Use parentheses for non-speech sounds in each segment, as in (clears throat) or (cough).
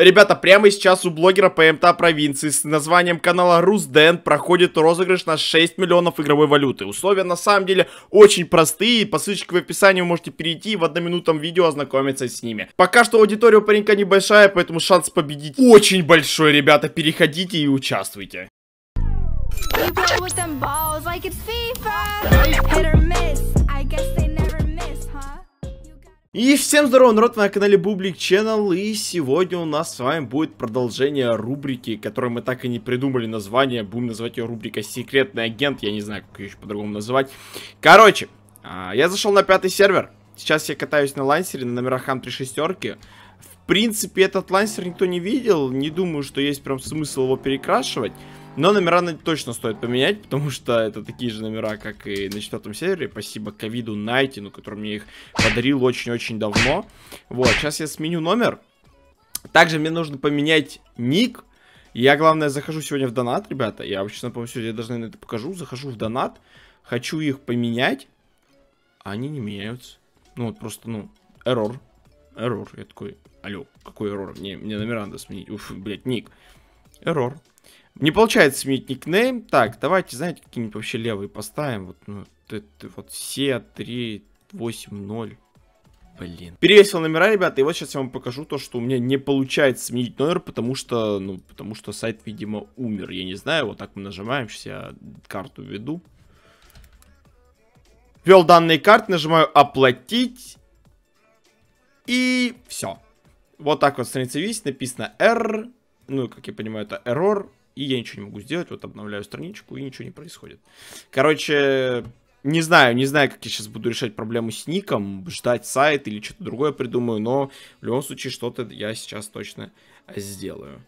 Ребята, прямо сейчас у блогера по МТА провинции с названием канала Русден проходит розыгрыш на 6 миллионов игровой валюты. Условия на самом деле очень простые, по ссылочке в описании вы можете перейти и в одноминутном видео ознакомиться с ними. Пока что аудитория у паренька небольшая, поэтому шанс победить очень большой, ребята, переходите и участвуйте. И всем здорово, народ, на канале Бублик Channel, и сегодня у нас с вами будет продолжение рубрики, которую мы так и не придумали название, будем называть ее рубрика Секретный агент, я не знаю, как ее еще по-другому называть. Короче, а, я зашел на пятый сервер, сейчас я катаюсь на лансере на номерах Хам 3 шестерки. В принципе, этот лансер никто не видел, не думаю, что есть прям смысл его перекрашивать. Но номера точно стоит поменять, (laughs) потому что это такие же номера, как и на четвертом сервере. Спасибо ковиду Найтину, который мне их подарил очень-очень давно. Вот, сейчас я сменю номер. Также мне нужно поменять ник. Я, главное, захожу сегодня в донат, ребята. Я, честно, по сегодня даже, наверное, это покажу. Захожу в донат. Хочу их поменять. А они не меняются. Ну, вот просто, ну, эррор. Эррор. Я такой, алло, какой эррор? Мне, мне номера надо сменить. Уф, блядь, ник. Эррор. Не получается сменить никнейм. Так, давайте, знаете, какие-нибудь вообще левые поставим. Вот, ну, это, вот все 3, 8, 0. Блин. Перевесил номера, ребята, и вот сейчас я вам покажу то, что у меня не получается сменить номер, потому что, ну, потому что сайт, видимо, умер. Я не знаю, вот так мы нажимаем, сейчас я карту введу. Ввел данные карты, нажимаю оплатить. И все. Вот так вот страница висит, написано R. Ну, как я понимаю, это error. И я ничего не могу сделать. Вот обновляю страничку, и ничего не происходит. Короче, не знаю, не знаю, как я сейчас буду решать проблему с ником. Ждать сайт или что-то другое придумаю. Но в любом случае что-то я сейчас точно сделаю.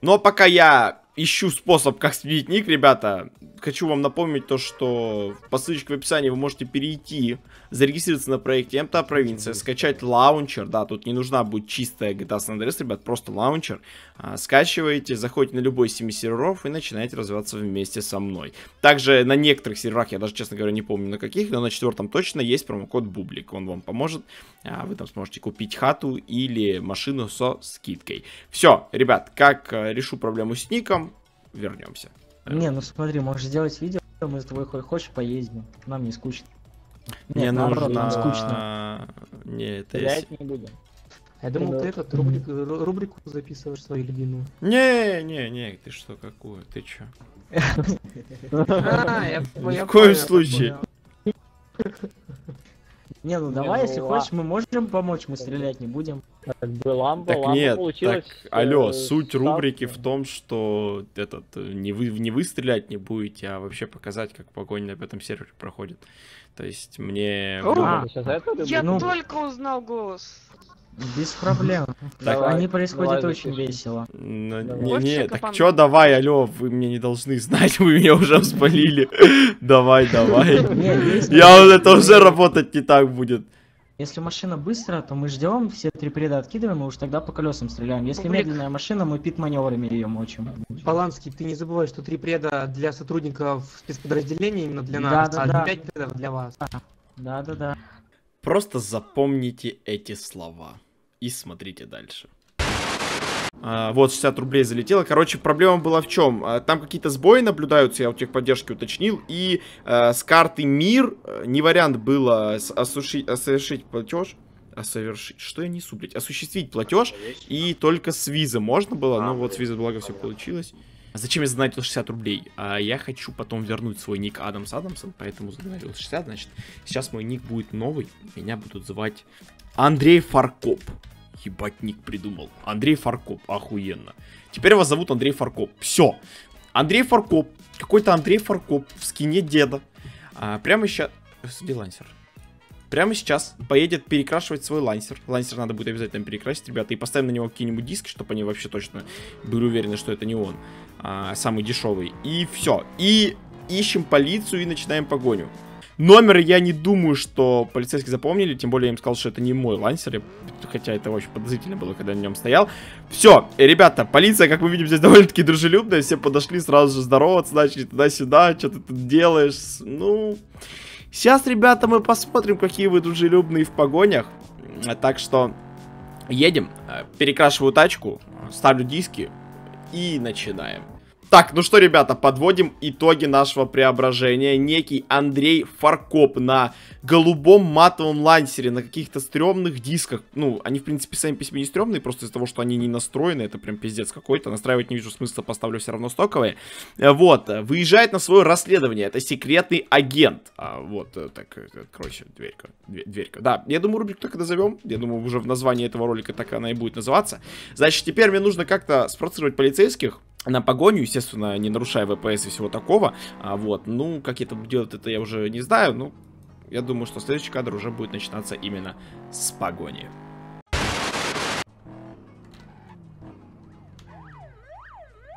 Но пока я ищу способ, как сменить ник, ребята, хочу вам напомнить то, что по ссылочке в описании вы можете перейти, зарегистрироваться на проекте МТА Провинция, скачать лаунчер, да, тут не нужна будет чистая GTA San Andreas, ребят, просто лаунчер, а, скачиваете, заходите на любой из 7 серверов и начинаете развиваться вместе со мной. Также на некоторых серверах, я даже, честно говоря, не помню на каких, но на четвертом точно есть промокод Бублик, он вам поможет, а, вы там сможете купить хату или машину со скидкой. Все, ребят, как э, решу проблему с ником, вернемся. Не, ну смотри, можешь сделать видео, мы с тобой хоть хочешь поездим. Нам не скучно. Мне Нет, наоборот, нужно... нам скучно. Не, это если- Стрелять не будем. Я думал, Да. ты этот рубрику, ру- рубрику записываешь свою любимую. Не, не, не, ты что, какую, ты чё? (laughs) (laughs) А, я Ни в коем случае. Не, ну Не, давай, ну если ла- хочешь, мы можем помочь, мы стрелять не будем. Как бы ламба, Так ламба нет, получилась. так, алло, э, суть с рубрики в том, что этот, э, не вы, не вы стрелять не будете, а вообще показать, как погонь на этом сервере проходит. То есть мне... О! А, Я? Ну. только узнал голос. Без проблем. Давай, Они происходят давай очень весело. Ну, не, не, так чё давай, алло, вы мне не должны знать, (laughs) вы меня уже спалили. (laughs) Давай, давай. (laughs) Я вот это уже работать не так будет. Если машина быстрая, то мы ждем, все три преда откидываем и уж тогда по колесам стреляем. Если Бублик. медленная машина, мы пит-маневрами ее мочим. Поланский, ты не забывай, что три преда для сотрудников спецподразделения, именно для Да, нас, да, а да. пять предов для вас. Да-да-да. Просто запомните эти слова и смотрите дальше. А, вот 60 рублей залетело. Короче, проблема была в чем? Там какие-то сбои наблюдаются, я у техподдержки уточнил. И э, с карты МИР э, не вариант было осушить, а, совершить платеж. А совершить. Что я несу, блядь? Осуществить платеж. И только с визы можно было. Ну вот с визы, благо, все получилось. Зачем я задонатил 60 рублей? А я хочу потом вернуть свой ник Адамс Адамсон, поэтому задонатил 60, значит, сейчас мой ник будет новый, меня будут звать Андрей Фаркоп. Ебать, ник придумал. Андрей Фаркоп, охуенно. Теперь вас зовут Андрей Фаркоп. Все. Андрей Фаркоп. Какой-то Андрей Фаркоп в скине деда. А, прямо сейчас... Лансер? Прямо сейчас поедет перекрашивать свой лансер. Лансер надо будет обязательно перекрасить, ребята. И поставим на него какие-нибудь диски, чтобы они вообще точно были уверены, что это не он. А, самый дешевый. И все. И ищем полицию и начинаем погоню. Номер я не думаю, что полицейские запомнили, тем более я им сказал, что это не мой лансер, хотя это очень подозрительно было, когда на нем стоял. Все, ребята, полиция, как мы видим, здесь (laughs) довольно-таки дружелюбная, все подошли сразу же здороваться, начали туда-сюда, что ты тут делаешь, ну... Сейчас, ребята, мы посмотрим, какие вы дружелюбные в погонях, так что едем, э, перекрашиваю тачку, ставлю диски и начинаем. Так, ну что, ребята, подводим итоги нашего преображения. Некий Андрей Фаркоп на голубом матовом лансере, на каких-то стрёмных дисках. Ну, они, в принципе, сами по себе не стрёмные, просто из-за того, что они не настроены. Это прям пиздец какой-то. Настраивать не вижу смысла, поставлю все равно стоковые. Э, Вот, э, выезжает на свое расследование. Это секретный агент. А, вот, э, так, короче, дверька. Дверь- Дверька. Да, я думаю, рубрику так и назовем. Я думаю, уже в названии этого ролика так она и будет называться. Значит, теперь мне нужно как-то спровоцировать полицейских на погоню, естественно, не нарушая ВПС и всего такого. А, вот, ну, как это делать, это я уже не знаю, ну, я думаю, что следующий кадр уже будет начинаться именно с погони.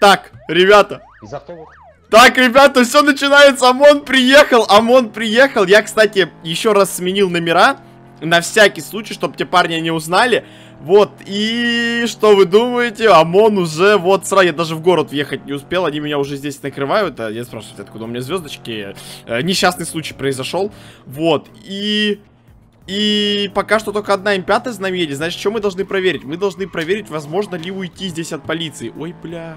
Так, ребята, Из автобуса. так, ребята, все начинается. ОМОН приехал, ОМОН приехал. Я, кстати, еще раз сменил номера. На всякий случай, чтобы те парни не узнали. Вот, и что вы думаете? ОМОН уже, вот, сразу, я даже в город въехать не успел, они меня уже здесь накрывают. А я спрашиваю, откуда у меня звездочки? Э, несчастный случай произошел. Вот, и... И пока что только одна М5 с нами едет. Значит, что мы должны проверить? Мы должны проверить, возможно ли уйти здесь от полиции. Ой, бля...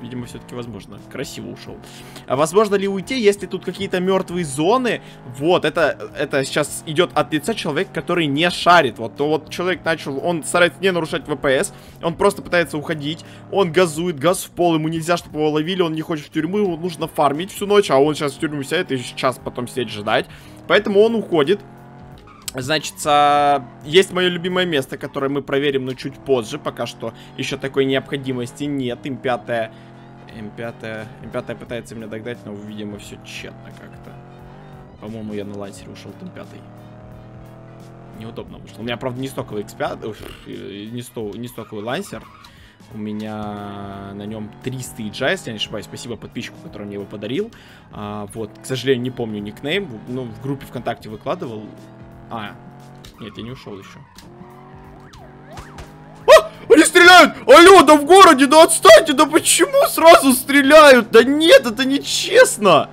Видимо, все-таки возможно. Красиво ушел. А возможно ли уйти, если тут какие-то мертвые зоны? Вот, это, это сейчас идет от лица человека, который не шарит. Вот, то вот человек начал, он старается не нарушать ВПС, он просто пытается уходить, он газует, газ в пол, ему нельзя, чтобы его ловили, он не хочет в тюрьму, ему нужно фармить всю ночь, а он сейчас в тюрьму сядет и час потом сидеть ждать. Поэтому он уходит. Значит, а, есть мое любимое место, которое мы проверим, но чуть позже. Пока что еще такой необходимости нет. М5... М5... М5 пытается меня догнать, но, видимо, все тщетно как-то. По-моему, я на лансере ушел М5. Неудобно вышло. У меня, правда, не стоковый X5, уф, э, не, сто, не стоковый лансер. У меня на нем 300 EJ, если я не ошибаюсь. Спасибо подписчику, который мне его подарил. А, вот, к сожалению, не помню никнейм. Ну, в группе ВКонтакте выкладывал. А, нет, я не ушел еще. Стреляют! Алло, да в городе, да отстаньте, да почему сразу стреляют? Да нет, это нечестно!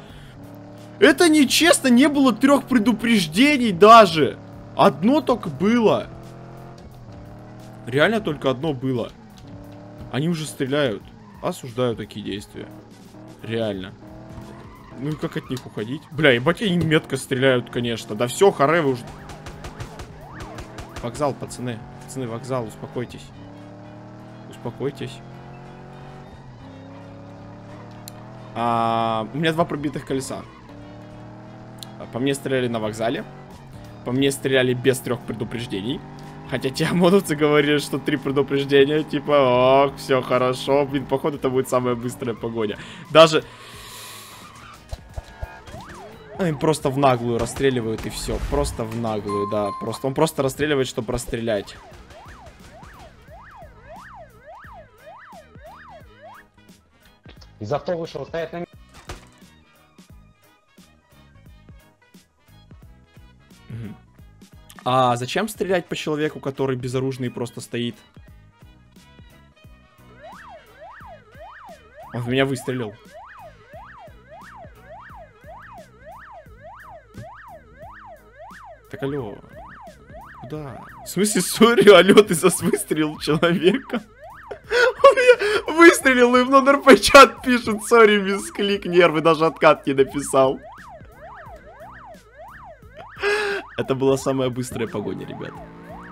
Это нечестно, не было трех предупреждений даже. Одно только было. Реально только одно было. Они уже стреляют. Осуждаю такие действия. Реально. Ну и как от них уходить? Бля, ебать, они метко стреляют, конечно. Да все, харе, вы уже... Вокзал, пацаны. Пацаны, вокзал, успокойтесь. Успокойтесь. А, у меня два пробитых колеса. По мне стреляли на вокзале. По мне стреляли без трех предупреждений. Хотя те (laughs) ОМОНовцы говорили, что три предупреждения, типа, ох, все хорошо, блин, походу это будет самая быстрая погоня. Даже... Они просто в наглую расстреливают и все. Просто в наглую, да. Просто он просто расстреливает, чтобы расстрелять. Из авто вышел, стоять на месте. А зачем стрелять по человеку, который безоружный просто стоит? Он в меня выстрелил. Так, алло. Куда? В смысле, (laughs) сори, алло, ты зас выстрелил человека? Выстрелил, и в нонРП-чат пишет, сори, мисклик, нервы, даже откат не написал. Это была самая быстрая погоня, ребят.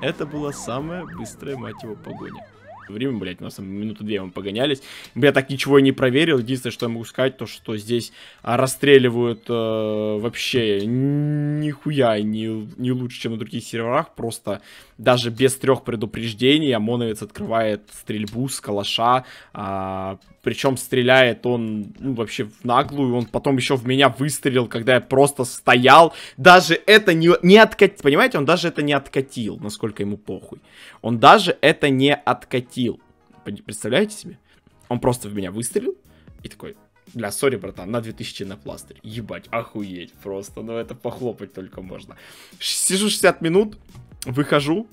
Это была самая быстрая, мать его, погоня. Время, блядь, у нас там минуты две мы погонялись. Я так ничего и не проверил. Единственное, что я могу сказать, то, что здесь а, расстреливают э, вообще нихуя не, не лучше, чем на других серверах. Просто даже без трех предупреждений ОМОНовец открывает стрельбу с калаша. А, причем стреляет он ну, вообще в наглую. Он потом еще в меня выстрелил, когда я просто стоял. Даже это не, не откатил. Понимаете, он даже это не откатил, насколько ему похуй. Он даже это не откатил. Представляете себе? Он просто в меня выстрелил и такой, бля, сори, братан, на 2000 на пластырь. Ебать, охуеть просто, ну это похлопать только можно. Сижу 60 минут, выхожу,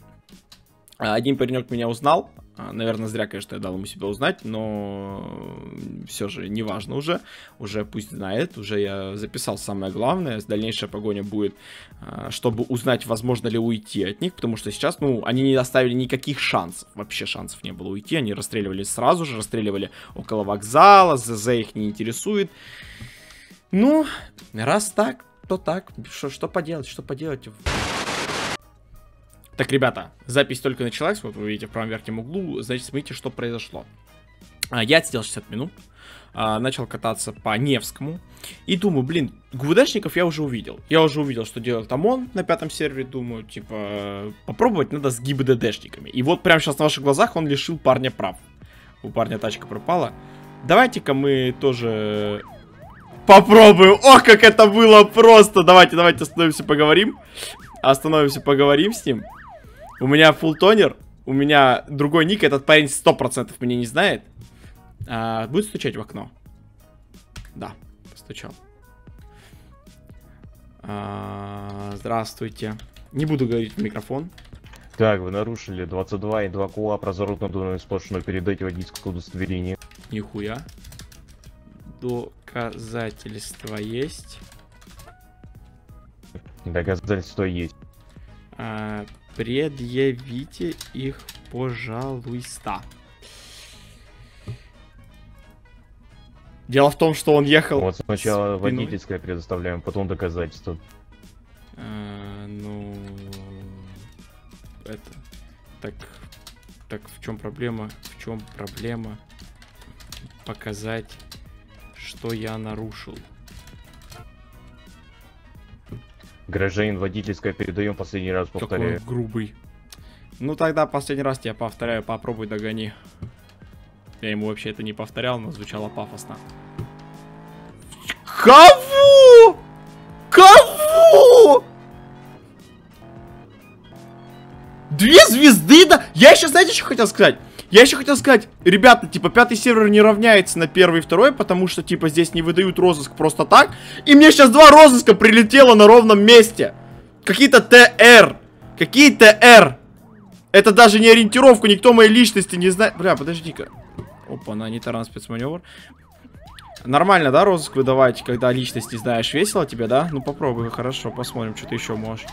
А, Один паренек меня узнал. А, Наверное, зря, конечно, я дал ему себя узнать, но все же неважно уже. Уже пусть знает, уже я записал самое главное. Дальнейшая погоня будет, а, чтобы узнать, возможно ли уйти от них, потому что сейчас, ну, они не оставили никаких шансов. Вообще шансов не было уйти. Они расстреливали сразу же, расстреливали около вокзала, ЗЗ их не интересует. Ну, раз так, то так. Что, что поделать, что поделать? Так, ребята, запись только началась, вот вы видите в правом верхнем углу, значит, смотрите, что произошло. А, Я отсидел 60 минут, а, начал кататься по Невскому, и думаю, блин, ГУВДшников я уже увидел. Я уже увидел, что делает ОМОН на пятом сервере, думаю, типа, попробовать надо с ГИБДДшниками. И вот прямо сейчас на ваших глазах он лишил парня прав. У парня тачка пропала. Давайте-ка мы тоже попробуем. Ох, как это было просто. Давайте, давайте остановимся, поговорим. Остановимся, поговорим с ним. У меня фултонер, у меня другой ник, этот парень 100% меня не знает. А, будет стучать в окно? Да, постучал. А, здравствуйте. Не буду говорить в микрофон. Так, вы нарушили 22 и 2 КУА про зарубную сплошную передайте водительское удостоверение. Нихуя. Доказательства есть. Доказательства есть. А, предъявите их, пожалуйста. Дело в том, что он ехал... Вот сначала спиной. водительское предоставляем, потом доказательства. А, ну... Это... Так... Так, в чем проблема? В чем проблема? Показать, что я нарушил. Гражданин водительское передаем последний раз, Какой повторяю. он грубый. Ну тогда последний раз тебя повторяю, попробуй догони. Я ему вообще это не повторял, но звучало пафосно. Кого? Кого? Две звезды, да? Я еще, знаете, что хотел сказать? Я еще хотел сказать, ребята, типа, пятый сервер не равняется на первый и второй, потому что, типа, здесь не выдают розыск просто так. И мне сейчас два розыска прилетело на ровном месте. Какие-то ТР. Какие ТР? Это даже не ориентировку, никто моей личности не знает. Бля, подожди-ка. Опа, на не таран спецманевр. Нормально, да, розыск выдавать, когда личность не знаешь? Весело тебе, да? Ну попробуй, хорошо, посмотрим, что ты еще можешь.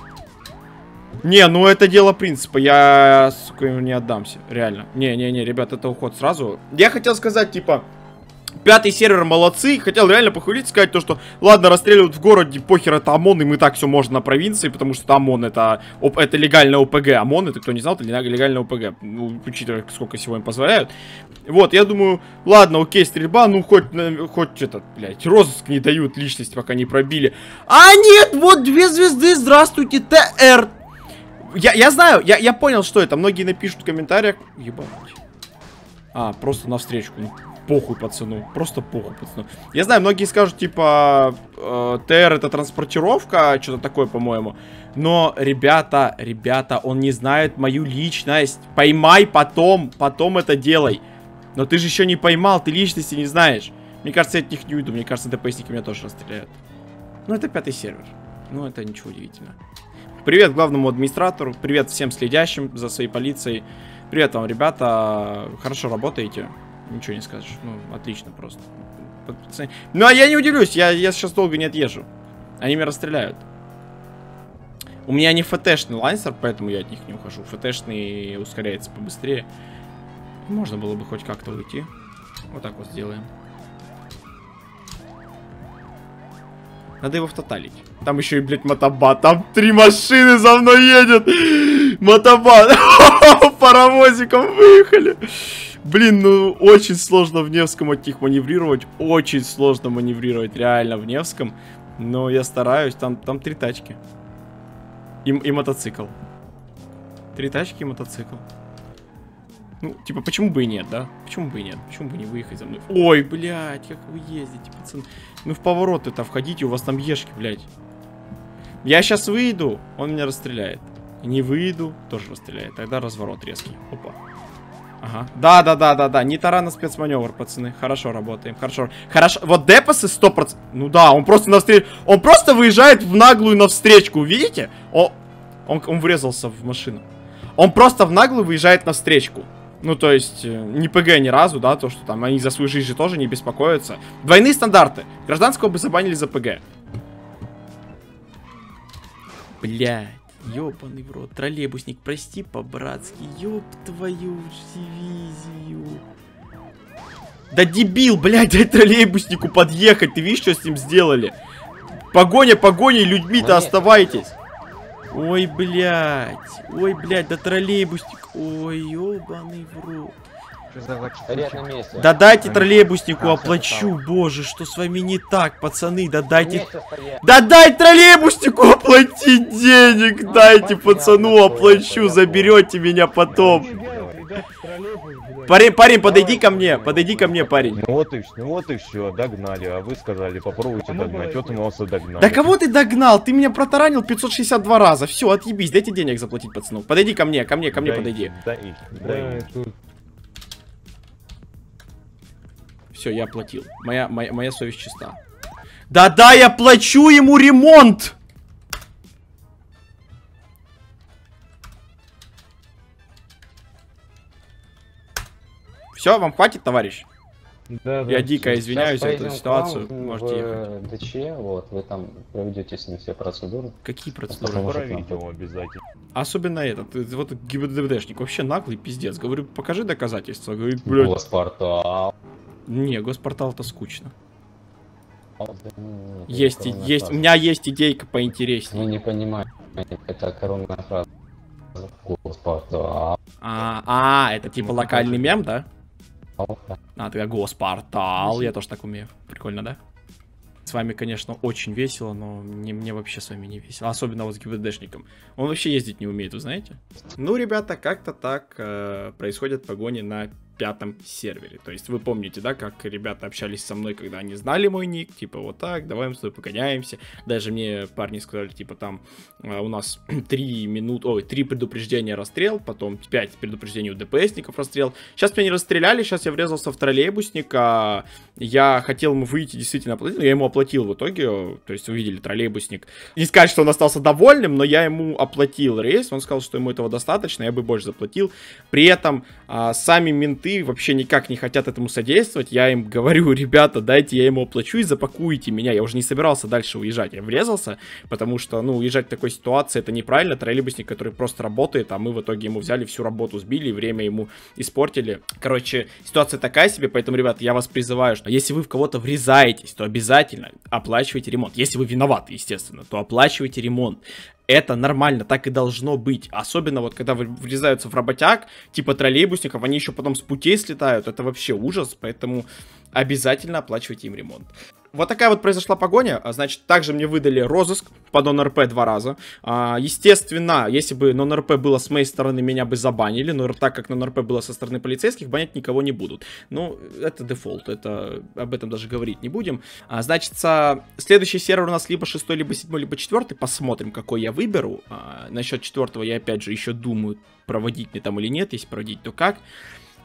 Не, ну это дело принципа, я, сука, не отдамся, реально. Не-не-не, ребят, это уход сразу. Я хотел сказать, типа, пятый сервер молодцы, хотел реально похвалить, сказать то, что, ладно, расстреливают в городе, похер, это ОМОН, и мы так все можно на провинции, потому что ОМОН это, это легальная ОПГ, ОМОН, это кто не знал, это легальная ОПГ, ну, учитывая, сколько всего им позволяют. Вот, я думаю, ладно, окей, стрельба, ну, хоть, э, хоть этот, блядь, розыск не дают, личность пока не пробили. А нет, вот две звезды, здравствуйте, ТР, я, я знаю, я, я понял, что это. Многие напишут в комментариях. Ебать. А, просто навстречу. Ну, похуй пацану. Просто похуй пацану. Я знаю, многие скажут, типа, э, ТР это транспортировка, что-то такое, по-моему. Но, ребята, ребята, он не знает мою личность. Поймай потом, потом это делай. Но ты же еще не поймал, ты личности не знаешь. Мне кажется, я от них не уйду. Мне кажется, ДПСники меня тоже расстреляют. Ну, это пятый сервер. Ну, это ничего удивительного. Привет главному администратору, привет всем следящим за своей полицией. Привет вам, ребята, хорошо работаете, ничего не скажешь, ну, отлично просто. Ну, а я не удивлюсь, я, я сейчас долго не отъезжу. Они меня расстреляют. У меня не ФТшный лайнсер, поэтому я от них не ухожу. ФТшный ускоряется побыстрее. Можно было бы хоть как-то уйти. Вот так вот сделаем. Надо его втоталить. Там еще и, блядь, мотобат. Там три машины за мной едет. Мотобат. (laughs) Паровозиком выехали. Блин, ну очень сложно в Невском от них маневрировать. Очень сложно маневрировать реально в Невском. Но я стараюсь. Там, там три тачки. И, и мотоцикл. Три тачки и мотоцикл. Ну, типа, почему бы и нет, да? Почему бы и нет? Почему бы не выехать за мной? Ой, блядь, как вы ездите, пацаны. Ну, в повороты-то входите, у вас там ешки, блядь. Я сейчас выйду, он меня расстреляет. Не выйду, тоже расстреляет. Тогда разворот резкий. Опа. Ага. Да, да, да, да, да. Не тарана спецманевр, пацаны. Хорошо работаем. Хорошо. Хорошо. Вот депосы 100%. Ну да, он просто навстречу. Он просто выезжает в наглую навстречку. Видите? О, он, он врезался в машину. Он просто в наглую выезжает на встречку. Ну, то есть, э, не ПГ ни разу, да, то, что там они за свою жизнь же тоже не беспокоятся. Двойные стандарты. Гражданского бы забанили за ПГ. Блядь, ёбаный в рот. Троллейбусник, прости по-братски. Ёб твою дивизию. Да дебил, блядь, (laughs) дай троллейбуснику подъехать. Ты видишь, что с ним сделали? Погоня, погоня, людьми-то оставайтесь. Ой, блядь. Ой, блядь, да троллейбусник. Ой, ёбаный в рот. Да дайте троллейбуснику оплачу, боже, что с вами не так, пацаны, да дайте... Да дай троллейбуснику оплатить денег, дайте пацану оплачу, заберете меня потом. Парень, парень, подойди ко мне, подойди ко мне, парень. Ну вот и, ну вот и все, догнали, а вы сказали, попробуйте догнать, вот мы вас и догнали. Да кого ты догнал? Ты меня протаранил 562 раза. Все, отъебись, дайте денег заплатить пацану. Подойди ко мне, ко мне, ко мне Дай- подойди. Дай, дай. Все, я оплатил. Моя, моя, моя совесть чиста. Да-да, я плачу ему ремонт! Все, вам хватит, товарищ? Да, Я дико извиняюсь за эту ситуацию. вам Можете в ДЧ, вот, вы там проведете с ним все процедуры. Какие процедуры? Потому что Про там видео обязательно. Особенно этот, э, вот ГИБДДшник, вообще наглый пиздец. Говорю, покажи доказательства. Говорит, блядь, Госпортал. не, госпортал-то скучно. Да, ну, Есть, и- есть, у фраза. меня есть идейка поинтереснее. Вы не понимаете, это коронная фраза. Госпортал. А, а, это типа локальный мем, да? А, тогда госпортал, я тоже так умею. Прикольно, да? С вами, конечно, очень весело, но мне, мне вообще с вами не весело. Особенно вот с ГИБДшником. Он вообще ездить не умеет, вы знаете? Ну, ребята, как-то так э, происходят погони на пятом сервере. То есть вы помните, да, как ребята общались со мной, когда они знали мой ник, типа вот так, давай мы с тобой погоняемся. Даже мне парни сказали, типа там э, у нас (clears throat) 3 минуты, ой, 3 предупреждения расстрел, потом 5 предупреждений у DPS-ников расстрел. Сейчас меня не расстреляли, сейчас я врезался в троллейбусник, а я хотел ему выйти действительно оплатить, но я ему оплатил в итоге, то есть вы видели троллейбусник. Не сказать, что он остался довольным, но я ему оплатил рейс, он сказал, что ему этого достаточно, я бы больше заплатил. При этом а, сами менты вообще никак не хотят этому содействовать, я им говорю, (laughs) ребята, дайте я ему оплачу и запакуйте меня, я уже не собирался дальше уезжать, я врезался, потому что, ну, уезжать в такой ситуации это неправильно, троллейбусник, который просто работает, а мы в итоге ему взяли всю работу, сбили, время ему испортили. Короче, ситуация такая себе, поэтому, ребят, я вас призываю, что если вы в кого-то врезаетесь, то обязательно оплачивайте ремонт. Если вы виноваты, естественно, то оплачивайте ремонт. Это нормально, так и должно быть. Особенно вот когда врезаются в работяг, типа троллейбусников, они еще потом с путей слетают. Это вообще ужас, поэтому обязательно оплачивайте им ремонт. Вот такая вот произошла погоня. А, Значит, также мне выдали розыск по нон-РП два раза. А, естественно, если бы нон-РП было с моей стороны, меня бы забанили. Но так как нон-РП было со стороны полицейских, банять никого не будут. Ну, это дефолт. Это об этом даже говорить не будем. А, значит, со- следующий сервер у нас либо шестой, либо седьмой, либо четвертый. Посмотрим, какой я выберу. А, насчет четвертого я опять же еще думаю, проводить мне там или нет. Если проводить, то как.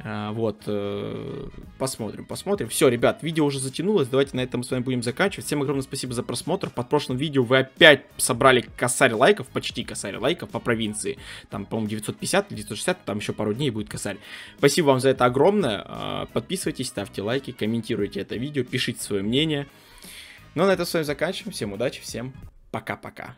А, вот, э, посмотрим, посмотрим. Все, ребят, видео уже затянулось, давайте на этом с вами будем заканчивать. Всем огромное спасибо за просмотр. Под прошлым видео вы опять собрали косарь лайков, почти косарь лайков по провинции. Там, по-моему, 950 или 960, там еще пару дней будет косарь. Спасибо вам за это огромное. А, Подписывайтесь, ставьте лайки, комментируйте это видео, пишите свое мнение. Ну, а на этом с вами заканчиваем. Всем удачи, всем пока-пока.